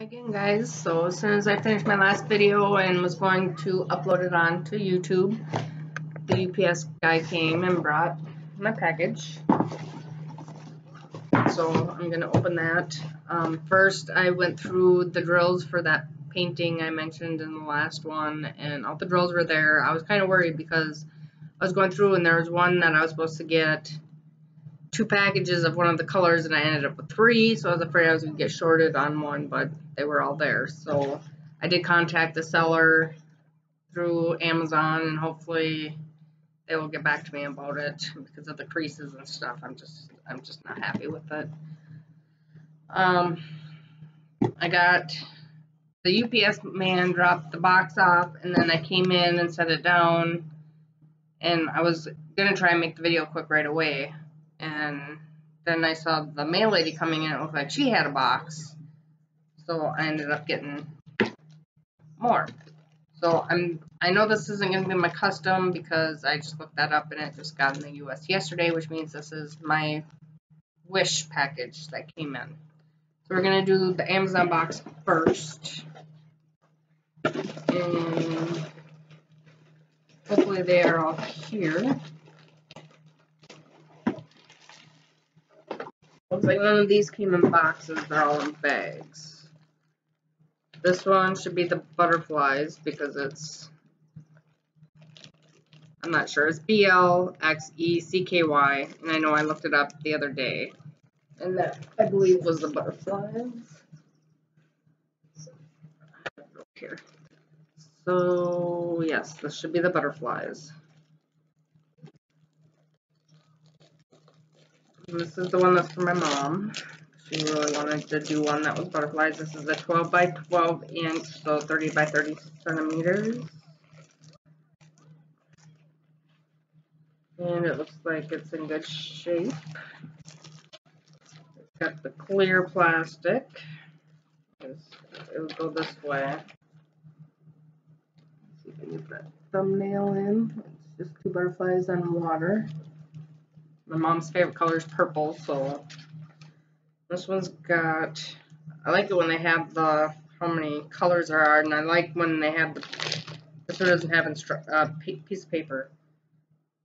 Again guys, so as soon as I finished my last video and was going to upload it on to YouTube, the UPS guy came and brought my package. So I'm going to open that. Um, first I went through the drills for that painting I mentioned in the last one and all the drills were there. I was kind of worried because I was going through and there was one that I was supposed to get two packages of one of the colors and I ended up with three, so I was afraid I was going to get shorted on one, but they were all there. So I did contact the seller through Amazon and hopefully they will get back to me about it because of the creases and stuff. I'm just I'm just not happy with it. Um I got the UPS man dropped the box off and then I came in and set it down and I was gonna try and make the video quick right away and then I saw the mail lady coming in. It looked like she had a box, so I ended up getting more. So I'm I know this isn't going to be my custom because I just looked that up and it just got in the U.S. yesterday, which means this is my wish package that came in. So we're going to do the Amazon box first. And hopefully they are all here. Looks like none of these came in boxes, they're all in bags. This one should be the butterflies because it's, I'm not sure, it's B-L-X-E-C-K-Y, and I know I looked it up the other day. And that, I believe, was the butterflies. So, yes, this should be the butterflies. This is the one that's for my mom. She really wanted to do one that was butterflies. This is a 12 by 12 inch, so 30 by 30 centimeters. And it looks like it's in good shape. It's got the clear plastic. It would go this way. Let's see if I get that thumbnail in. It's just two butterflies on water. My mom's favorite color is purple, so this one's got, I like it when they have the, how many colors there are, and I like when they have the, this one doesn't have a uh, piece of paper.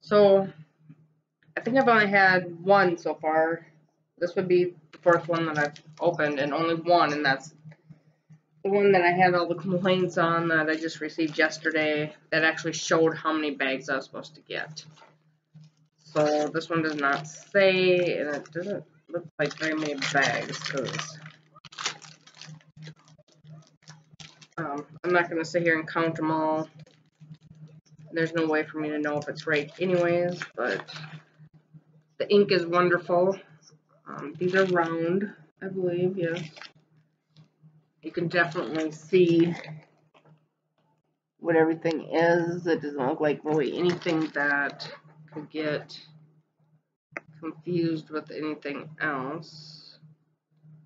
So, I think I've only had one so far. This would be the fourth one that I've opened, and only one, and that's the one that I had all the complaints on that I just received yesterday that actually showed how many bags I was supposed to get. So this one does not say, and it doesn't look like very many bags, because um, I'm not going to sit here and count them all. There's no way for me to know if it's right anyways, but the ink is wonderful. Um, these are round, I believe, yes. You can definitely see what everything is. It doesn't look like really anything that could get confused with anything else.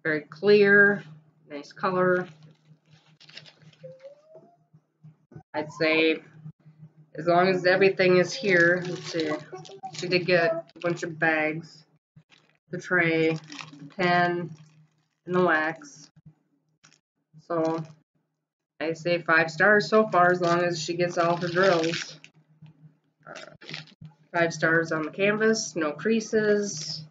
Very clear, nice color. I'd say as long as everything is here, let's see, she did get a bunch of bags, the tray, the pen, and the wax. So I say five stars so far as long as she gets all her drills. Uh, Five stars on the canvas, no creases.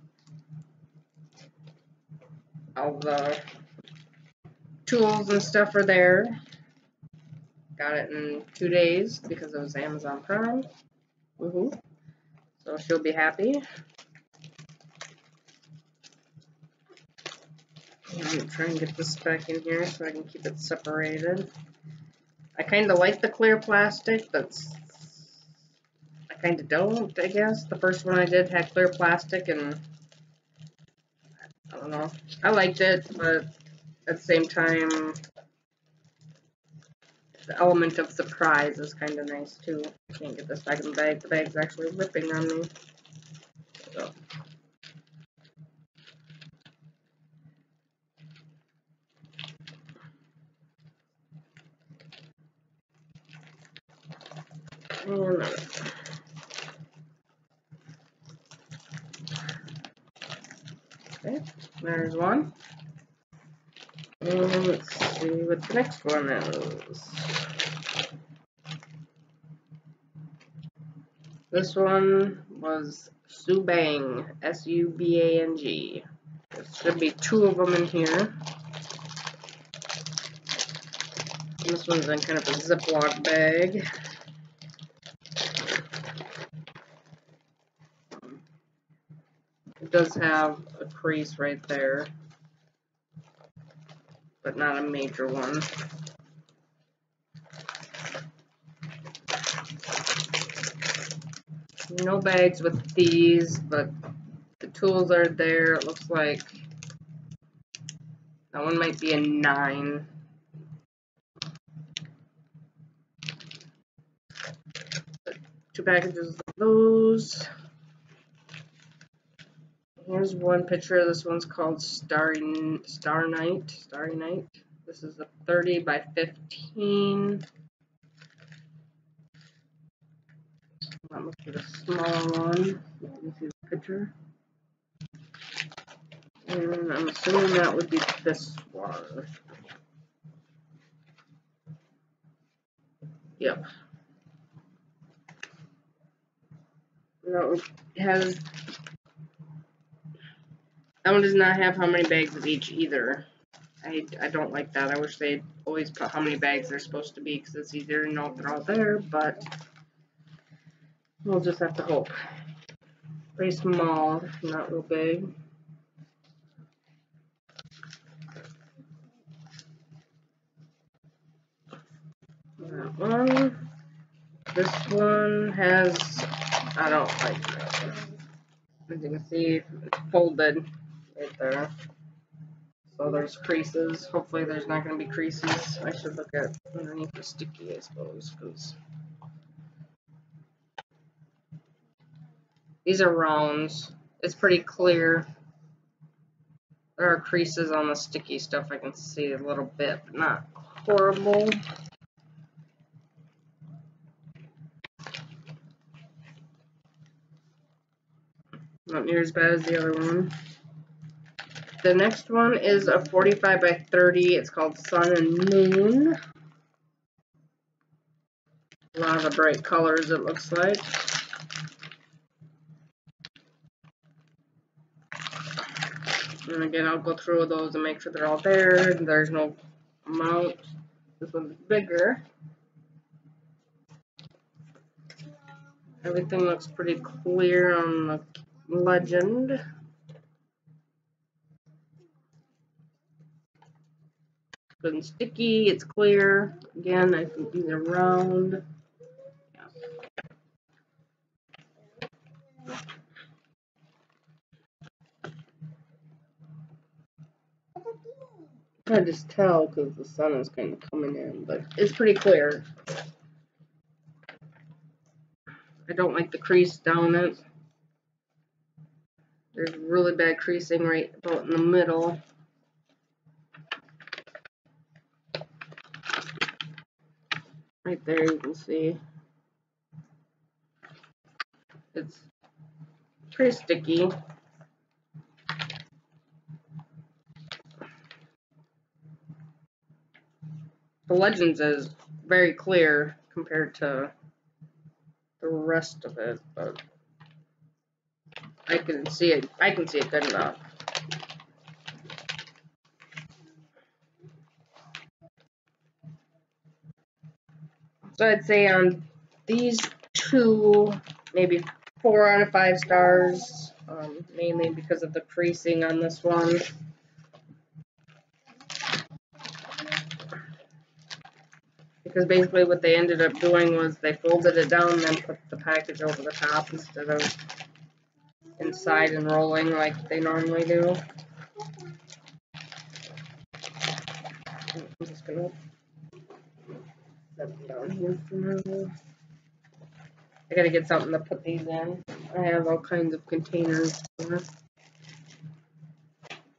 All the tools and stuff are there. Got it in two days because it was Amazon Prime. Woohoo. So she'll be happy. I'm going to try and get this back in here so I can keep it separated. I kind of like the clear plastic, but kind of don't, I guess. The first one I did had clear plastic, and I don't know. I liked it, but at the same time, the element of surprise is kind of nice, too. I can't get this back in the bag. The bag's actually ripping on me. So. And Okay, there's one. And let's see what the next one is. This one was Subang, S-U-B-A-N-G. There should be two of them in here. This one's in kind of a Ziploc bag. Does have a crease right there, but not a major one. No bags with these, but the tools are there. It looks like that one might be a 9. Two packages of those. Here's one picture. This one's called Starry Star Night. Starry Night. This is a 30 by 15. That must be the smaller one. You can see the picture. And I'm assuming that would be this one. Yep. That has that one does not have how many bags of each either. I, I don't like that. I wish they'd always put how many bags they're supposed to be because it's easier to know if they're all there, but we'll just have to hope. Very small, not real big. That one. This one has, I don't like. As you can see, folded right there. So there's creases. Hopefully there's not going to be creases. I should look at underneath the sticky, I suppose, because these are rounds. It's pretty clear. There are creases on the sticky stuff. I can see a little bit, but not horrible. Not near as bad as the other one. The next one is a 45 by 30. It's called Sun and Moon. A lot of bright colors it looks like. And again, I'll go through those and make sure they're all there. There's no amount. This one's bigger. Everything looks pretty clear on the legend. Good and sticky, it's clear. Again, I think these are round. I just tell because the sun is kind of coming in, but it's pretty clear. I don't like the crease down it. There's really bad creasing right about in the middle. Right there you can see. It's pretty sticky. The Legends is very clear compared to the rest of it, but I can see it. I can see it good enough. So I'd say on these two, maybe four out of five stars, um, mainly because of the creasing on this one. Because basically what they ended up doing was they folded it down and then put the package over the top instead of inside and rolling like they normally do. I'm just gonna set down here for now. I gotta get something to put these in. I have all kinds of containers for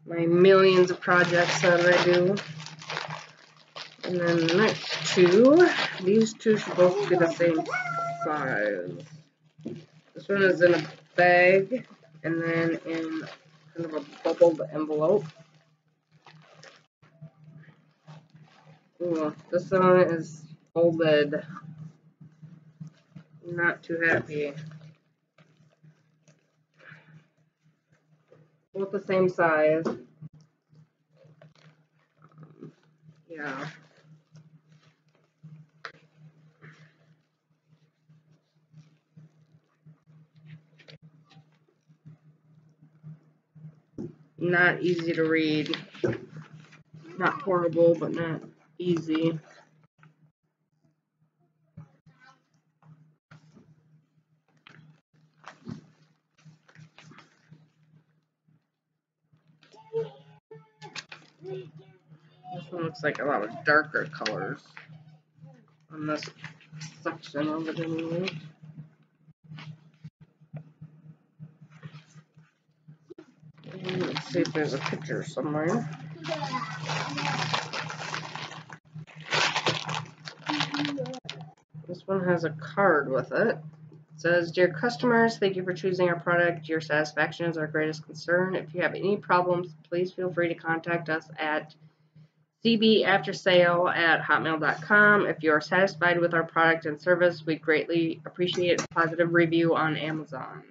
my millions of projects that I do. And then the next two, these two should both be the same size. This one is in a bag and then in kind of a bubbled envelope. Ooh, this one is folded. Not too happy. Both the same size. Yeah. Not easy to read. Not horrible, but not easy. Looks like a lot of darker colors on this section of anyway. let's see if there's a picture somewhere. This one has a card with it. It says, Dear customers, thank you for choosing our product. Your satisfaction is our greatest concern. If you have any problems, please feel free to contact us at cbaftersale at hotmail.com. If you are satisfied with our product and service, we greatly appreciate a positive review on Amazon.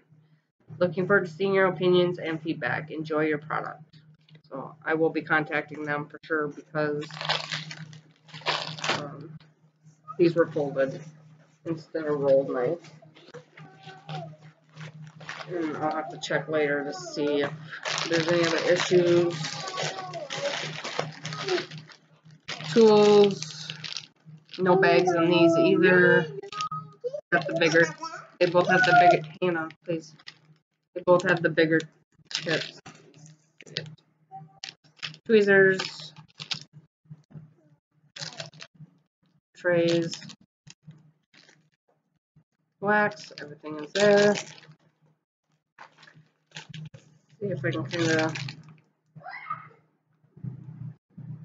Looking forward to seeing your opinions and feedback. Enjoy your product. So I will be contacting them for sure because um, these were folded instead of rolled nice. And I'll have to check later to see if there's any other issues. Tools. No bags on these either. Got the bigger. They both have the bigger. Hannah, please. They both have the bigger tips. Tweezers. Trays. Wax. Everything is there. See if I can kind of.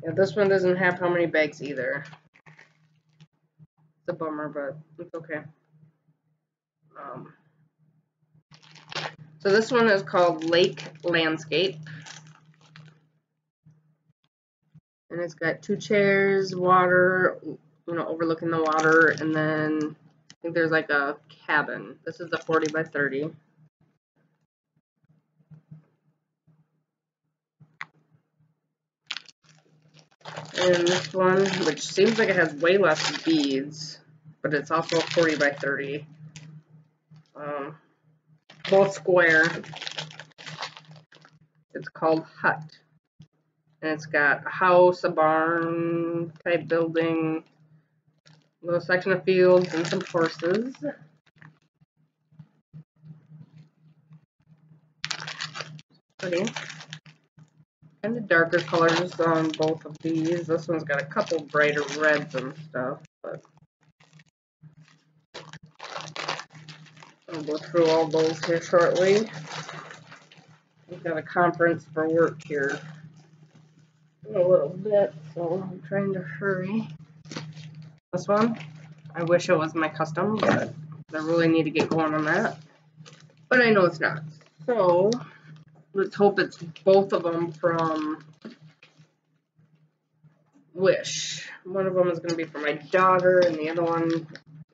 Yeah, this one doesn't have how many bags either. It's a bummer, but it's okay. Um, so this one is called Lake Landscape. And it's got two chairs, water, you know, overlooking the water, and then I think there's like a cabin. This is a 40 by 30. And this one, which seems like it has way less beads, but it's also 40 by 30. Um, both square. It's called Hut. And it's got a house, a barn type building, a little section of fields, and some horses. Pretty. And the darker colors on both of these. This one's got a couple brighter reds and stuff, but I'll go through all those here shortly. We've got a conference for work here in a little bit, so I'm trying to hurry. This one, I wish it was my custom, but I really need to get going on that. But I know it's not. So, let's hope it's both of them from Wish. One of them is going to be for my daughter, and the other one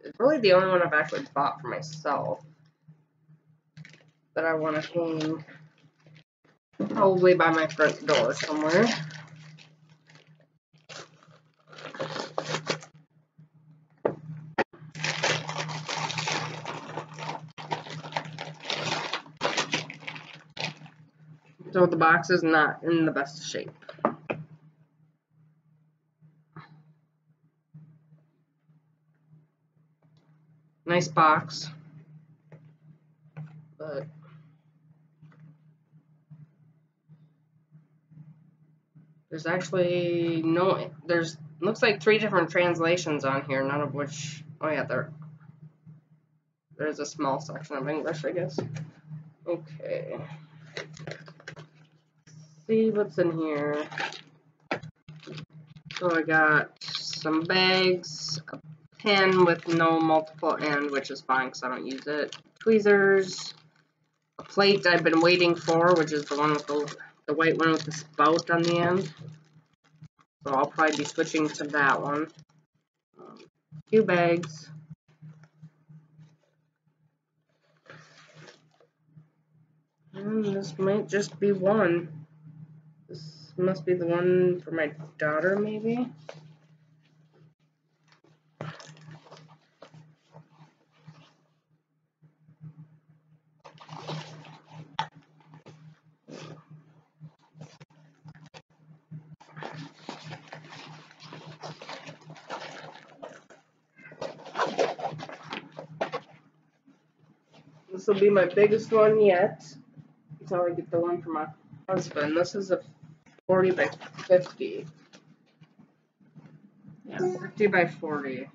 is really the only one I've actually bought for myself that I want to hang probably by my front door somewhere. So the box is not in the best shape. Nice box. But there's actually no there's looks like three different translations on here, none of which oh yeah there there's a small section of English I guess. Okay see what's in here. So I got some bags, a pen with no multiple end, which is fine because I don't use it, tweezers, a plate I've been waiting for, which is the one with the, the white one with the spout on the end. So I'll probably be switching to that one. Um, two bags. And this might just be one. Must be the one for my daughter, maybe? This will be my biggest one yet. Until I get the one for my husband. This is a 40 by 50. Yeah, 50 by 40.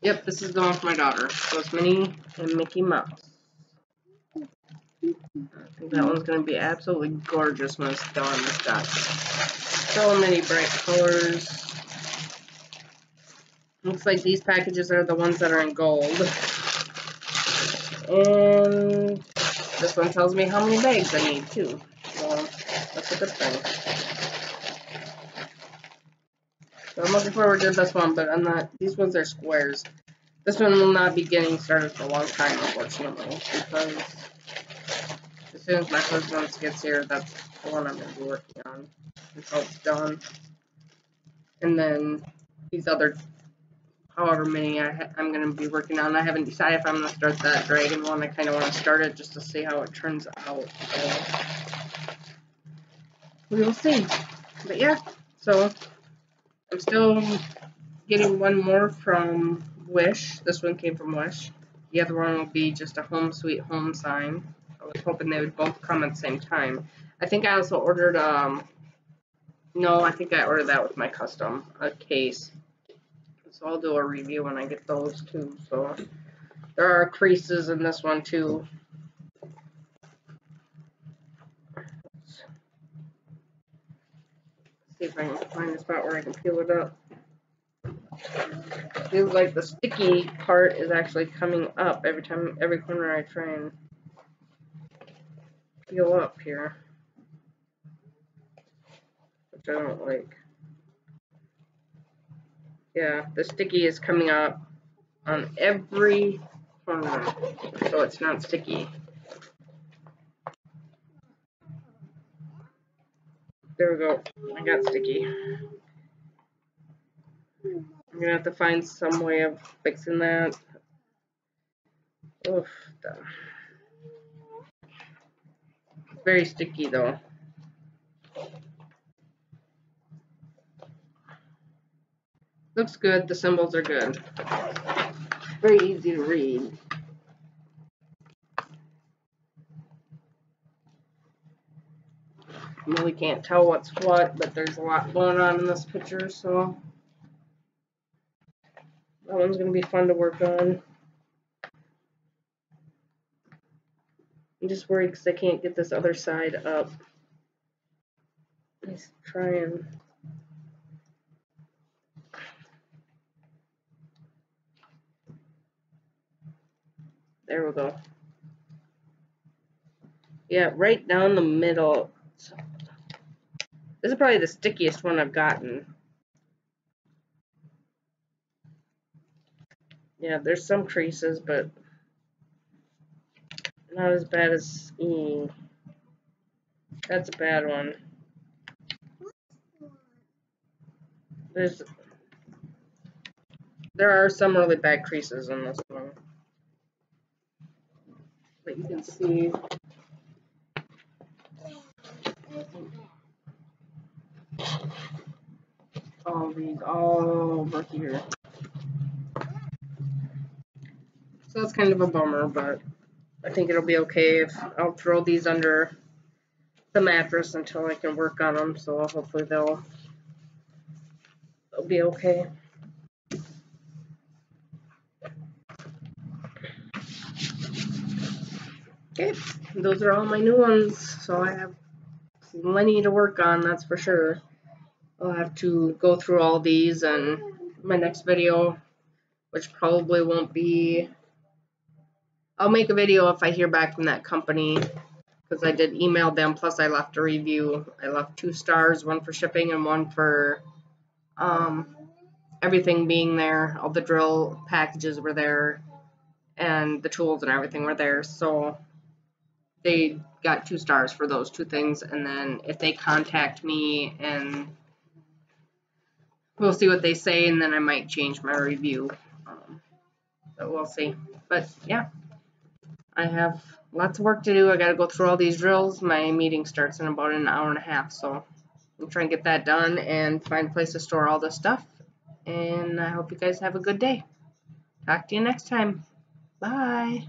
Yep, this is the one for my daughter. So it's Minnie and Mickey Mouse. I think that one's going to be absolutely gorgeous when it's done. It's got so many bright colors. Looks like these packages are the ones that are in gold. And this one tells me how many bags I need too. So that's a good thing. So I'm looking forward to this one, but I'm not, these ones are squares. This one will not be getting started for a long time, unfortunately, because as soon as my first one gets here, that's the one I'm going to be working on until it's done. And then these other however many I am going to be working on. I haven't decided if I'm going to start that dragon one. I kind of want to start it just to see how it turns out. So we will see. But yeah, so I'm still getting one more from Wish. This one came from Wish. The other one will be just a home sweet home sign. I was hoping they would both come at the same time. I think I also ordered, um, no, I think I ordered that with my custom, a case. So I'll do a review when I get those too. So there are creases in this one too. see if I can find a spot where I can peel it up. Feels like the sticky part is actually coming up every time, every corner I try and peel up here. Which I don't like yeah, the sticky is coming up on every corner, so it's not sticky. There we go. I got sticky. I'm gonna have to find some way of fixing that. Oof. Very sticky though. Looks good. The symbols are good. Very easy to read. really can't tell what's what, but there's a lot going on in this picture, so that one's going to be fun to work on. I'm just worried because I can't get this other side up. Let's try and There we go. Yeah, right down the middle. This is probably the stickiest one I've gotten. Yeah, there's some creases, but not as bad as E. That's a bad one. There's there are some really bad creases in this one but you can see all these all over here. So that's kind of a bummer, but I think it'll be okay if I'll throw these under the mattress until I can work on them, so hopefully they'll, they'll be okay. Okay, those are all my new ones, so I have plenty to work on, that's for sure. I'll have to go through all these and my next video, which probably won't be... I'll make a video if I hear back from that company because I did email them. Plus, I left a review. I left two stars, one for shipping and one for um, everything being there. All the drill packages were there, and the tools and everything were there. So they got two stars for those two things. And then if they contact me and we'll see what they say, and then I might change my review. Um, but we'll see. But yeah, I have lots of work to do. I got to go through all these drills. My meeting starts in about an hour and a half, so I'm trying to get that done and find a place to store all this stuff. And I hope you guys have a good day. Talk to you next time. Bye.